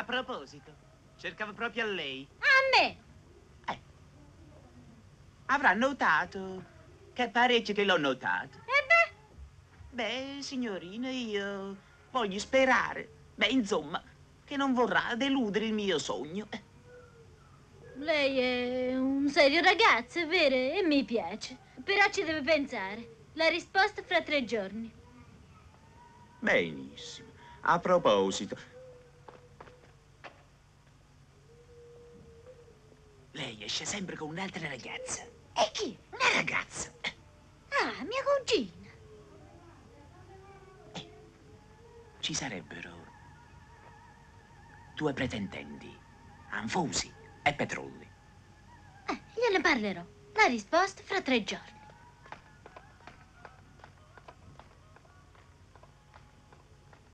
A proposito, cercavo proprio a lei. A me! Eh. Avrà notato che parecchio che l'ho notato. E beh, Beh, signorina, io voglio sperare. Beh, insomma, che non vorrà deludere il mio sogno. Eh, lei è un serio ragazzo, è vero? E mi piace. Però ci deve pensare. La risposta fra tre giorni. Benissimo. A proposito. Lei esce sempre con un'altra ragazza. E chi? Una ragazza. Ah, mia cugina. Ci sarebbero due pretendenti, Anfusi e Petrolli. Eh, gliene parlerò. La risposta fra tre giorni.